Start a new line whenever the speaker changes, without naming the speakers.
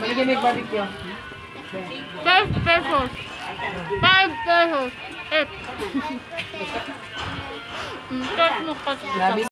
Bigyan mo yung barbecue.
5 pesos. 5 pesos. Eh. Mm, Tapos mo kasi.